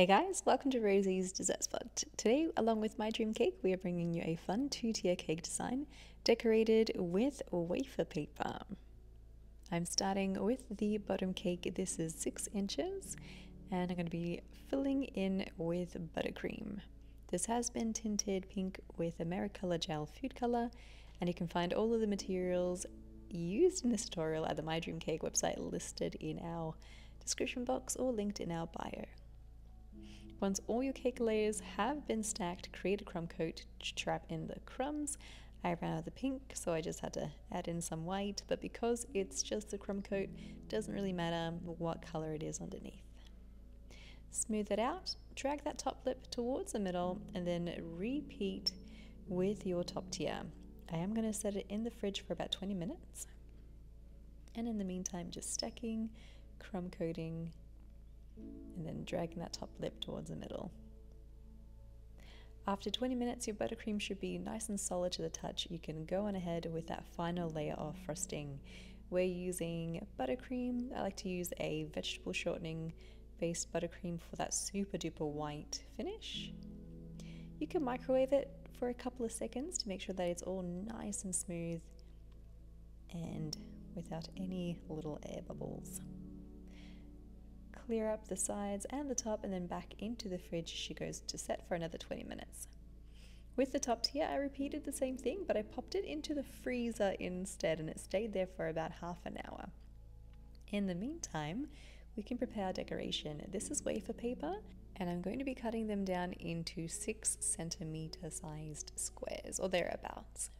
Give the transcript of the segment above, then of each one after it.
Hey guys, welcome to Rosie's Dessert Spot. Today, along with my dream cake, we are bringing you a fun two-tier cake design decorated with wafer paper. I'm starting with the bottom cake. This is six inches and I'm going to be filling in with buttercream. This has been tinted pink with Americolor gel food color and you can find all of the materials used in this tutorial at the My Dream Cake website listed in our description box or linked in our bio. Once all your cake layers have been stacked, create a crumb coat to trap in the crumbs. I ran out of the pink, so I just had to add in some white, but because it's just a crumb coat, doesn't really matter what color it is underneath. Smooth it out, drag that top lip towards the middle, and then repeat with your top tier. I am going to set it in the fridge for about 20 minutes. And in the meantime, just stacking, crumb coating, and then dragging that top lip towards the middle. After 20 minutes, your buttercream should be nice and solid to the touch. You can go on ahead with that final layer of frosting. We're using buttercream. I like to use a vegetable shortening based buttercream for that super duper white finish. You can microwave it for a couple of seconds to make sure that it's all nice and smooth and without any little air bubbles clear up the sides and the top and then back into the fridge she goes to set for another 20 minutes. With the top tier, I repeated the same thing, but I popped it into the freezer instead and it stayed there for about half an hour. In the meantime, we can prepare our decoration. This is wafer paper and I'm going to be cutting them down into six centimeter sized squares or thereabouts.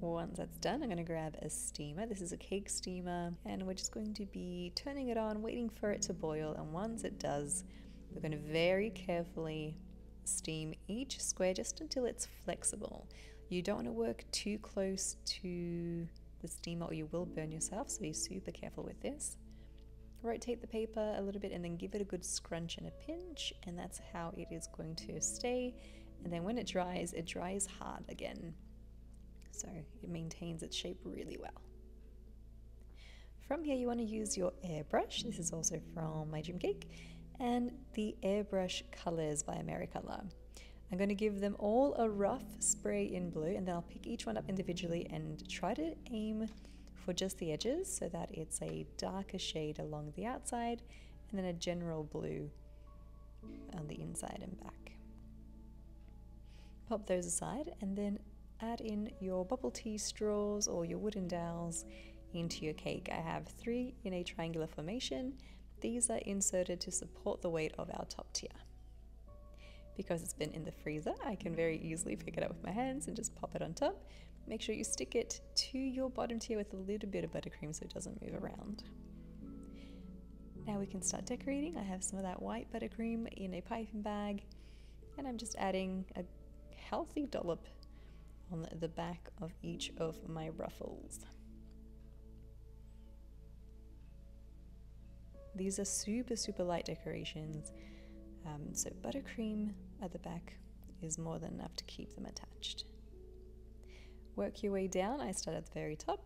Once that's done, I'm going to grab a steamer. This is a cake steamer, and we're just going to be turning it on, waiting for it to boil. And once it does, we're going to very carefully steam each square just until it's flexible. You don't want to work too close to the steamer or you will burn yourself, so be super careful with this. Rotate the paper a little bit and then give it a good scrunch and a pinch, and that's how it is going to stay. And then when it dries, it dries hard again so it maintains its shape really well. From here you want to use your airbrush, this is also from My Dream Cake, and the airbrush colors by Americolor. I'm going to give them all a rough spray in blue and then I'll pick each one up individually and try to aim for just the edges so that it's a darker shade along the outside and then a general blue on the inside and back. Pop those aside and then add in your bubble tea straws or your wooden dowels into your cake. I have three in a triangular formation. These are inserted to support the weight of our top tier. Because it's been in the freezer, I can very easily pick it up with my hands and just pop it on top. Make sure you stick it to your bottom tier with a little bit of buttercream so it doesn't move around. Now we can start decorating. I have some of that white buttercream in a piping bag and I'm just adding a healthy dollop on the back of each of my ruffles. These are super, super light decorations. Um, so buttercream at the back is more than enough to keep them attached. Work your way down. I start at the very top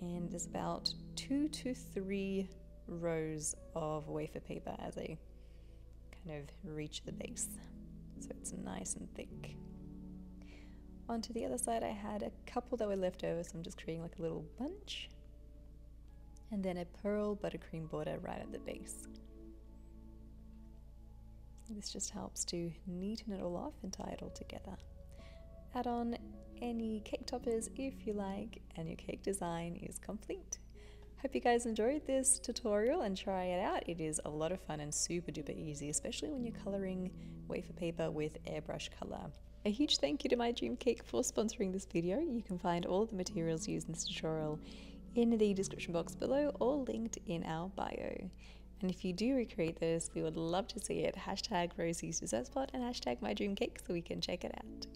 and there's about two to three rows of wafer paper as I kind of reach the base. So it's nice and thick. Onto the other side I had a couple that were left over so I'm just creating like a little bunch and then a pearl buttercream border right at the base. This just helps to neaten it all off and tie it all together. Add on any cake toppers if you like and your cake design is complete. Hope you guys enjoyed this tutorial and try it out. It is a lot of fun and super duper easy, especially when you're coloring wafer paper with airbrush color. A huge thank you to My Dream Cake for sponsoring this video. You can find all the materials used in this tutorial in the description box below or linked in our bio. And if you do recreate this, we would love to see it. Hashtag Rosie's Dessert Spot and hashtag My Dream Cake so we can check it out.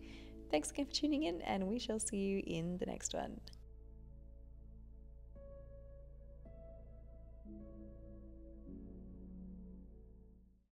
Thanks again for tuning in and we shall see you in the next one.